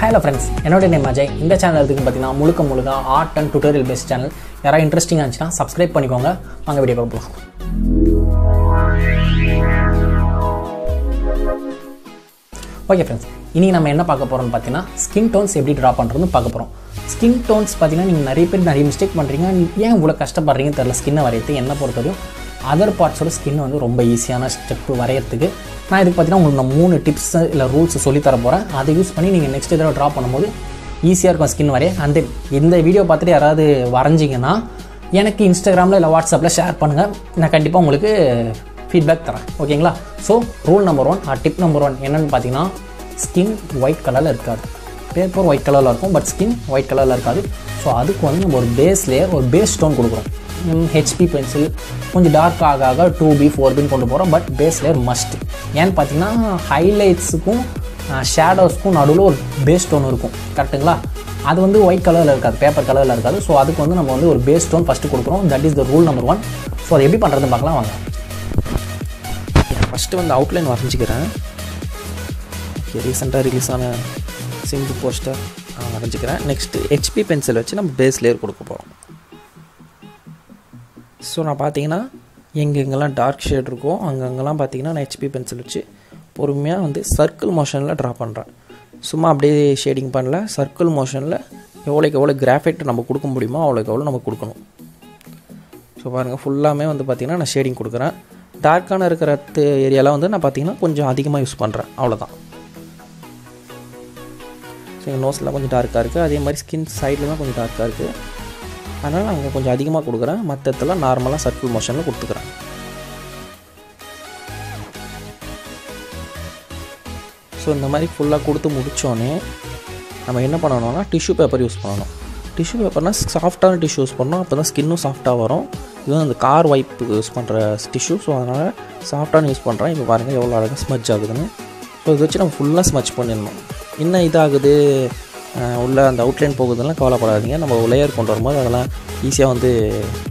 Hello friends என்னோட name Ajay. இந்த channel எதுக்கு பார்த்தீங்கன்னா முழுக்க முழுக்க art and tutorial based channel யாராவது இன்ட்ரெஸ்டிங்காக இருந்துச்சுன்னா சப்ஸ்கிரைப் பண்ணிக்கோங்க. வாங்க வீடியோ பார்ப்போம் ஓகே ஃப்ரெண்ட்ஸ் இனி நம்ம என்ன பார்க்க போகிறோம்னு பார்த்தீங்கன்னா ஸ்கின் டோன்ஸ் எப்படி ட்ரா பண்ணுறதுன்னு பார்க்க போகிறோம் ஸ்கின் டோன்ஸ் பார்த்தீங்கன்னா நீங்கள் நிறைய பேர் நிறைய மிஸ்டேக் பண்ணுறீங்க ஏன் இவ்வளோ கஷ்டப்படுறீங்கன்னு தெரில ஸ்கின்னை வரையத்து என்ன பொறுத்தவரையும் அதர் பார்ட்ஸோட ஸ்கின் வந்து ரொம்ப ஈஸியான ஸ்டெப்பு வரையறதுக்கு. நான் இதுக்கு பார்த்தீங்கன்னா உங்களுக்கு நான் மூணு டிப்ஸ் இல்லை ரூல்ஸ் சொல்லித்தர போகிறேன் அதை யூஸ் பண்ணி நீங்கள் நெக்ஸ்ட் தடவை ட்ரா பண்ணும்போது ஈஸியாக இருக்கும் ஸ்கின் வரைய. அண்ட் இந்த வீடியோ பார்த்துட்டு யாராவது வரைஞ்சிங்கன்னா எனக்கு இன்ஸ்டாகிராமில் இல்லை வாட்ஸ்அப்பில் ஷேர் பண்ணுங்கள் நான் கண்டிப்பாக உங்களுக்கு ஃபீட்பேக் தரேன். ஓகேங்களா so rule number one tip number one என்னென்னு பார்த்தீங்கன்னா ஸ்கின் ஒயிட் கலரில் இருக்காது. பேப்பர் ஒயிட் கலரில் இருக்கும் பட் ஸ்கின் ஒயிட் கலரில் இருக்காது. ஸோ அதுக்கு வந்து நம்ம ஒரு பேஸ் லேயர் ஒரு பேஸ் ஸ்டோன் கொடுக்குறோம். ஹெச்பி பென்சில் கொஞ்சம் டார்க் ஆக ஆக டூ பி ஃபோர் பின்னு கொண்டு போகிறோம் பட் பேஸ் லேயர் மஸ்ட் ஏன்னு பார்த்தீங்கன்னா ஹைலைட்ஸுக்கும் ஷேடோஸ்க்கும் நடுவில் ஒரு பேஸ் ஸ்டோன் இருக்கும். கரெக்டுங்களா அது வந்து ஒயிட் கலரில் இருக்காது பேப்பர் கலரில் இருக்காது. ஸோ அதுக்கு வந்து நம்ம வந்து ஒரு பேஸ் ஸ்டோன் ஃபஸ்ட்டு கொடுக்குறோம். That is the rule number one so அது எப்படி பண்ணுறதுன்னு பார்க்கலாம் வாங்க. ஃபஸ்ட்டு வந்து அவுட்லைன் வரைஞ்சிக்கிறேன். ஓகே ரீசெண்டாக ரிலீஸ் ஆன சிம்பு போஸ்டர் வரைஞ்சிக்கிறேன். நெக்ஸ்ட்டு ஹெச்பி பென்சில் வச்சு நம்ம பேஸ் லேயர் கொடுக்க போகிறோம் ஸோ நான் பார்த்தீங்கன்னா எங்கெங்கெல்லாம் டார்க் ஷேட் இருக்கோ அங்கங்கெல்லாம் பார்த்தீங்கன்னா நான் ஹெச்பி பென்சில் வச்சு பொறுமையாக வந்து சர்க்கிள் மோஷனில் ட்ரா பண்ணுறேன் சும்மா அப்படியே ஷேடிங் பண்ணல. சர்க்கிள் மோஷனில் எவ்வளோக்கு எவ்வளோ கிராஃபைட் நம்ம கொடுக்க முடியுமோ அவ்வளோக்கு எவ்வளோ நம்ம கொடுக்கணும். ஸோ பாருங்கள் ஃபுல்லாமே வந்து பார்த்திங்கன்னா நான் ஷேடிங் கொடுக்குறேன். டார்க்கான இருக்கிற ஏரியாலாம் வந்து நான் பார்த்தீங்கன்னா கொஞ்சம் அதிகமாக யூஸ் பண்ணுறேன் அவ்வளோதான் ஸோ எங்கள் நோஸ்லாம் கொஞ்சம் டார்க்காக இருக்குது அதே மாதிரி ஸ்கின் சைடில் தான் கொஞ்சம் டார்க்காக இருக்குது அதனால் நான் இங்கே கொஞ்சம் அதிகமாக கொடுக்குறேன். மற்ற இடத்துல நார்மலாக சர்க்கிள் மோஷனில் கொடுத்துக்கிறேன். ஸோ இந்த மாதிரி ஃபுல்லாக கொடுத்து முடித்தோடனே நம்ம என்ன பண்ணணும்னா டிஷ்யூ பேப்பர் யூஸ் பண்ணணும். டிஷ்யூ பேப்பர்னால் சாஃப்டான டிஷ்யூ யூஸ் பண்ணணும். அப்போ தான் ஸ்கின்னும் சாஃப்டாக வரும். இது வந்து அந்த கார் வைப்பு யூஸ் பண்ணுற டிஷ்யூ ஸோ அதனால் சாஃப்டான யூஸ் பண்ணுறேன் இப்போ பாருங்கள் எவ்வளோ அழகாக ஸ்மஜ் ஆகுதுன்னு. ஸோ இதை வச்சு நம்ம ஃபுல்லாக ஸ்மச் பண்ணிடணும். என்ன இதாகுது? உள்ள அந்த அவுட்லைன் போகுதுலாம் கவலைப்படாதீங்க. நம்ம லேயர் கொண்டு வரும்போது அதெல்லாம் ஈஸியாக வந்து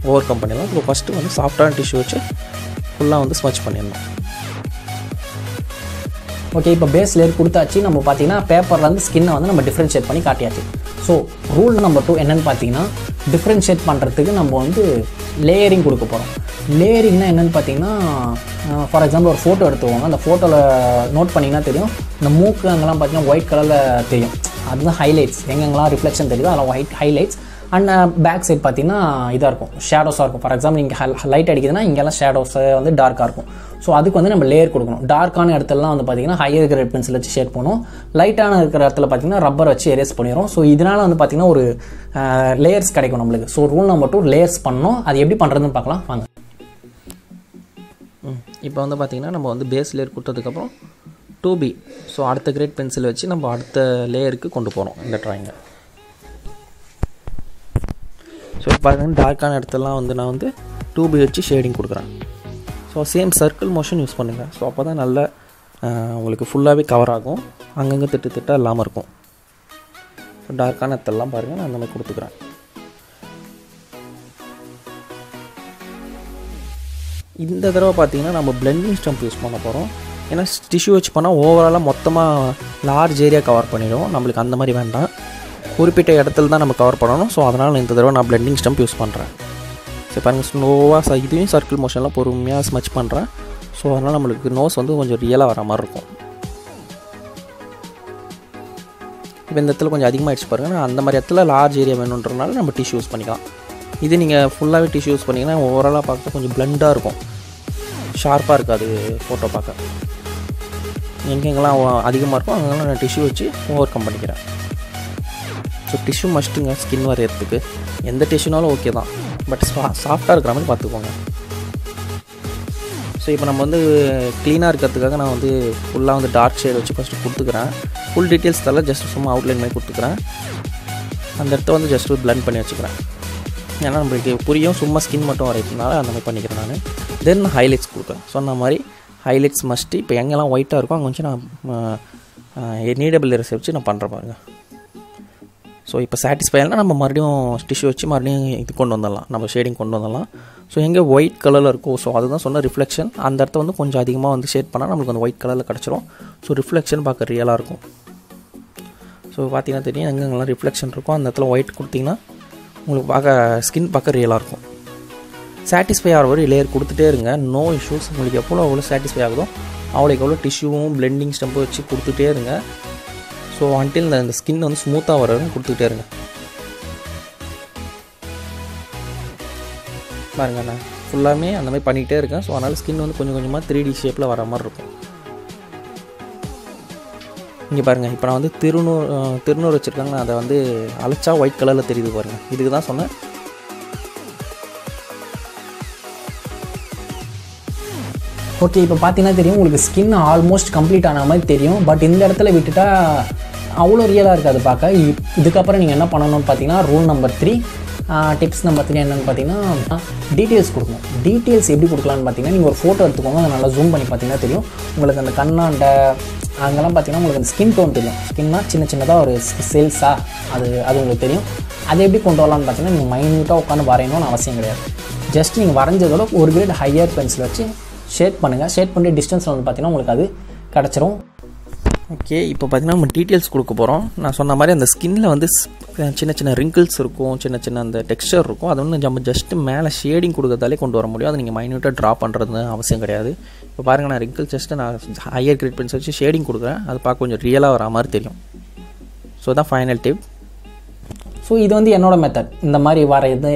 ஓவர் கம் பண்ணிடலாம். ஸோ ஃபஸ்ட்டு வந்து சாஃப்டான டிஷ்யூ வச்சு ஃபுல்லாக வந்து ஸ்மச் பண்ணிடணும். ஓகே இப்போ பேஸ் லேயர் கொடுத்தாச்சு. நம்ம பார்த்தீங்கன்னா பேப்பர்லேருந்து ஸ்கின்னை வந்து நம்ம டிஃப்ரென்ஷியேட் பண்ணி காட்டியாச்சு. ஸோ ரூல் நம்பர் டூ என்னென்னு பார்த்தீங்கன்னா டிஃப்ரென்ஷியேட் பண்ணுறதுக்கு நம்ம வந்து லேயரிங் கொடுக்க போகிறோம் லேயரிங்னா என்னென்னு பார்த்தீங்கன்னா ஃபார் எக்ஸாம்பிள் ஒரு ஃபோட்டோ எடுத்துக்கோங்க. அந்த ஃபோட்டோவில் நோட் பண்ணிங்கன்னா தெரியும். இந்த மூக்கு அங்கெல்லாம் பார்த்தீங்கன்னா ஒயிட் கலரில் தெரியும். அதுதான் ஹைலைட்ஸ் எங்கெங்கெல்லாம் ரிஃப்ளெக்ஷன் தெரியுதோ அதெல்லாம் white highlights and back side பார்த்தீங்கன்னா இதாக இருக்கும். ஷேடோஸாக இருக்கும். ஃபார் எக்ஸாம்பிள் இங்கே லைட் அடிக்குதுன்னா இங்கெல்லாம் ஷேடோஸ் வந்து டார்க்காக இருக்கும். ஸோ அதுக்கு வந்து நம்ம லேயர் கொடுக்கணும். டார்க்கான இடத்துலலாம் வந்து பார்த்தீங்கன்னா ஹையர் கிரேட் பென்சில் வச்சு ஷேட் பண்ணுவோம் லைட்டான இருக்கிற இடத்துல பார்த்தீங்கன்னா ரப்பர் வச்சு எரேஸ் பண்ணிடும் ஸோ இதனால் வந்து பார்த்தீங்கன்னா ஒரு uh, லேயர்ஸ் கிடைக்கும் நம்மளுக்கு. So rule number two layers பண்ணணும். அது எப்படி பண்ணுறதுன்னு பார்க்கலாம். வாங்க. இப்போ வந்து பார்த்திங்கன்னா நம்ம வந்து பேஸ் லேயர் கொடுத்ததுக்கப்புறம் டூ பி ஸோ அடுத்த கிரேட் பென்சில் வச்சு நம்ம அடுத்த லேயருக்கு கொண்டு போகிறோம் இந்த ட்ராயிங்கை ஸோ பார்த்தீங்கன்னா டார்க்கான இடத்துலலாம் வந்து நான் வந்து டூ பி வச்சு ஷேடிங் கொடுக்குறேன். So same circle motion use பண்ணுங்கள் ஸோ அப்போ தான் நல்ல உங்களுக்கு ஃபுல்லாகவே கவர் ஆகும். அங்கங்கே திட்டு திட்டாக இல்லாமல் இருக்கும். ஸோ டார்க்கான இடத்துலலாம் பாருங்கள் நான் அந்த மாதிரி இந்த தடவை பார்த்தீங்கன்னா நம்ம பிளெண்டிங் ஸ்டம்ப் யூஸ் பண்ண போகிறோம் ஏன்னா டிஷ்யூ வச்சு பண்ணால் ஓவராலாக மொத்தமாக லார்ஜ் ஏரியா கவர் பண்ணிடும். நம்மளுக்கு அந்த மாதிரி வேண்டாம். குறிப்பிட்ட இடத்துல தான் நம்ம கவர் பண்ணணும். ஸோ அதனால் இந்த தடவை நான் பிளெண்டிங் ஸ்டம்ப் யூஸ் பண்ணுறேன் சரி பாருங்கள் ஸ்லோவாக ச இதையும் சர்க்கிள் மோஷன்லாம் பொறுமையாக ஸ்மச் பண்ணுறேன் ஸோ அதனால் நம்மளுக்கு நோஸ் வந்து கொஞ்சம் ரியலாக வர மாதிரி இருக்கும். இப்போ இந்த இடத்துல கொஞ்சம் அதிகமாகிடுச்சு பாருங்கள் நான் அந்த மாதிரி இடத்துல லார்ஜ் ஏரியா வேணுன்றனால நம்ம டிஷ்யூ யூஸ் பண்ணிக்கலாம். இது நீங்கள் ஃபுல்லாகவே டிஷ்யூ யூஸ் பண்ணிங்கன்னா ஓவராலாக பார்க்க கொஞ்சம் பிளண்டாக இருக்கும். ஷார்ப்பாக இருக்காது ஃபோட்டோ பார்க்க. எங்கெங்கெல்லாம் அதிகமாக இருக்கும் அங்கெல்லாம் நான் டிஷ்யூ வச்சு ஓவர் கம் பண்ணிக்கிறேன். ஸோ டிஷ்யூ மஸ்ட்டுங்க ஸ்கின் வரையிறதுக்கு எந்த டிஷ்யூனாலும் ஓகே தான். பட் சா சாஃப்டாக இருக்கிற மாதிரி பார்த்துக்கோங்க. ஸோ இப்போ நம்ம வந்து க்ளீனாக இருக்கிறதுக்காக நான் வந்து ஃபுல்லாக வந்து டார்க் ஷேட் வச்சு ஃபஸ்ட்டு கொடுத்துக்கிறேன். ஃபுல் டீட்டெயில்ஸ் தரல ஜஸ்ட் சும்மா அவுட்லைன் மாதிரி கொடுத்துக்கிறேன். அந்த இடத்த வந்து ஜஸ்ட் பிளண்ட் பண்ணி வச்சுக்கிறேன். ஏன்னா நம்மளுக்கு புரியும் சும்மா ஸ்கின் மட்டும் வரைக்கிறதுனால அந்த மாதிரி பண்ணிக்கிறேன் நான். தென் ஹைலைட்ஸ் கொடுக்குறேன் சொன்ன மாதிரி ஹைலைட்ஸ் மஸ்ட்டு இப்போ எங்கெல்லாம் ஒயிட்டாக இருக்கோ அங்கே வச்சு நான் நீடபிள் இரஸ் வச்சு நான் பண்ணுறேன் பாருங்கள் ஸோ இப்போ சாட்டிஸ்ஃபை ஆனால் நம்ம மறுபடியும் டிஷ்யூ வச்சு மறுபடியும் இது கொண்டு வந்துடலாம். நம்ம ஷேடிங் கொண்டு வந்துடலாம். ஸோ எங்கே ஒயிட் கலரில் இருக்கோ ஸோ அதுதான் சொன்ன ரிஃப்ளெக்ஷன் அந்த இடத்த வந்து கொஞ்சம் அதிகமாக வந்து ஷேட் பண்ணால் நம்மளுக்கு அந்த ஒயிட் கலரில் கிடச்சிரும். ஸோ ரிஃப்ளெக்ஷன் பார்க்க ரியலாக இருக்கும். ஸோ பார்த்தீங்கன்னா தெரியும் எங்கெங்கெல்லாம் ரிஃப்ளெக்ஷன் இருக்கும் அந்த இடத்துல ஒயிட் கொடுத்தீங்கன்னா உங்களுக்கு பார்க்க ஸ்கின் பார்க்க ரியலாக இருக்கும். சாட்டிஸ்ஃபை ஆகிற வரை லேயர் கொடுத்துட்டே இருங்க. நோ இஷ்யூஸ் உங்களுக்கு எவ்வளோ எவ்வளோ சாட்டிஸ்ஃபை ஆகுதோ அவ்வளோக்கு எவ்வளோ டிஷ்யூவும் பிளெண்டிங் ஸ்டெம்பும் வச்சு கொடுத்துட்டே இருங்க. ஸோ அன்டில் இந்த ஸ்கின் வந்து ஸ்மூத்தாக வர கொடுத்துட்டே இருங்க. பாருங்க ஃபுல்லாமே அந்த மாதிரி பண்ணிகிட்டே இருக்கேன். ஸோ அதனால் ஸ்கின் வந்து கொஞ்சம் கொஞ்சமாக த்ரீ டி ஷேப்பில் வர மாதிரி இருக்கும். இங்கே பாருங்கள் இப்போ நான் வந்து திருநூறு திருநூறு வச்சுருக்காங்க. அதை வந்து அழைச்சா ஒயிட் கலரில் தெரியுது பாருங்கள் இதுக்கு தான் சொன்னேன். ஓகே இப்போ பார்த்தீங்கன்னா தெரியும் உங்களுக்கு ஸ்கின் ஆல்மோஸ்ட் கம்ப்ளீட் ஆன மாதிரி தெரியும். பட் இந்த இடத்துல விட்டுட்டா அவ்வளோ ரியலாக இருக்காது பார்க்க. இதுக்கப்புறம் நீங்கள் என்ன பண்ணணும்னு பார்த்தீங்கன்னா rule number three tips number three என்னென்னு பார்த்தீங்கன்னா டீட்டெயில்ஸ் கொடுக்கணும். டீட்டெயில்ஸ் எப்படி கொடுக்கலான்னு பார்த்தீங்கன்னா நீங்கள் ஒரு ஃபோட்டோ எடுத்துக்கோங்க. அதை நல்லா ஜூம் பண்ணி பார்த்தீங்கன்னா தெரியும். உங்களுக்கு அந்த கண்ணாண்ட அங்கெல்லாம் பார்த்தீங்கன்னா உங்களுக்கு அந்த ஸ்கின் டோன் தெரியும். ஸ்கின்னா சின்ன சின்னதாக ஒரு செல்ஸா அது அது உங்களுக்கு தெரியும். அதை எப்படி கொண்டு வரலாம்னு பார்த்தீங்கன்னா நீங்கள் மைன்யூட்டாக உட்காந்து வரையணும்னு அவசியம் கிடையாது. ஜஸ்ட் நீங்கள் வரைஞ்சதோட ஒரு கிரேட் ஹையர் பென்சில் வச்சு ஷேட் பண்ணுங்கள் ஷேட் பண்ணி டிஸ்டன்ஸில் வந்து பார்த்தீங்கன்னா உங்களுக்கு அது கிடச்சிரும். ஓகே இப்போ பார்த்தீங்கன்னா நம்ம டீட்டெயில்ஸ் கொடுக்க போகிறோம் நான் சொன்ன மாதிரி அந்த ஸ்கின்ல வந்து சின்ன சின்ன ரிங்கிள்ஸ் இருக்கும் சின்ன சின்ன அந்த டெக்ஸ்டர் இருக்கும். அது வந்து நம்ம ஜஸ்ட் மேலே ஷேடிங் கொடுக்கறதாலே கொண்டு வர முடியும். அது நீங்கள் மைன்யூட்டாக ட்ரா பண்ணுறது அவசியம் கிடையாது. இப்போ பாருங்கள் நான் ரிங்கிள் ஜஸ்ட்டு நான் ஹையர் கிரேட் பென்சில் வச்சு ஷேடிங் கொடுக்குறேன். அது பார்க்க கொஞ்சம் ரியலாக வர மாதிரி தெரியும். ஸோ தான் ஃபைனல் டிப் ஸோ இது வந்து என்னோட மெத்தட் இந்த மாதிரி வரையது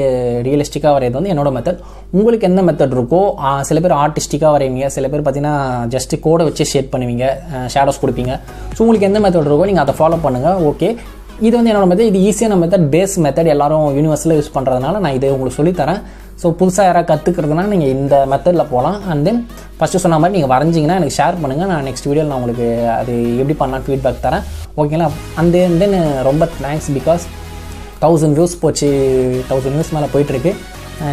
ரியலிஸ்டிக்காக வரையது வந்து என்னோட மெத்தட் உங்களுக்கு எந்த மெத்தட் இருக்கோ சில பேர் ஆர்டிஸ்டிக்காக வரைவீங்க. சில பேர் பார்த்தீங்கன்னா ஜஸ்ட் கோடை வச்சு ஷேட் பண்ணுவீங்க ஷேடோஸ் கொடுப்பீங்க. ஸோ உங்களுக்கு எந்த மெத்தட் இருக்கோ நீங்கள் அதை ஃபாலோ பண்ணுங்கள் ஓகே இது வந்து என்னோட மெத்தட் இது ஈஸியான மெத்தட் பேஸ் மெத்தட் எல்லாரும் யூனிவர்ஸில் யூஸ் பண்ணுறதுனால நான் இதை உங்களுக்கு சொல்லித்தரேன் ஸோ புதுசாக யாராவது கற்றுக்கிறதுனா நீங்கள் இந்த மெத்தடில் போகலாம் அண்ட் தென் ஃபஸ்ட்டு சொன்ன மாதிரி நீங்கள் வரைஞ்சிங்கன்னா எனக்கு ஷேர் பண்ணுங்கள் நான் நெக்ஸ்ட் வீடியோவில் நான் உங்களுக்கு அது எப்படி பண்ணலாம் ஃபீட்பேக் தரேன். ஓகேங்களா அந்த தென் ரொம்ப தேங்க்ஸ் பிகாஸ் தௌசண்ட் வியூஸ் போச்சு தௌசண்ட் வியூஸ் மேலே போயிட்டுருக்கு.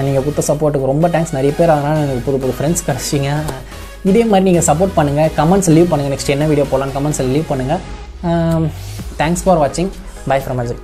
நீங்கள் கொடுத்த சப்போர்ட்டுக்கு ரொம்ப தேங்க்ஸ் நிறைய பேர் அதனால் எனக்கு புது புது ஃப்ரெண்ட்ஸ் கிடச்சிங்க. இதே மாதிரி நீங்கள் சப்போர்ட் பண்ணுங்கள் கமெண்ட்ஸ் லீவ் பண்ணுங்கள் நெக்ஸ்ட் என்ன வீடியோ போடலான்னு கமெண்ட்ஸில் லீவ் பண்ணுங்கள் தேங்க்ஸ் ஃபார் வாட்சிங் பை ஃப்ரம் அஜய்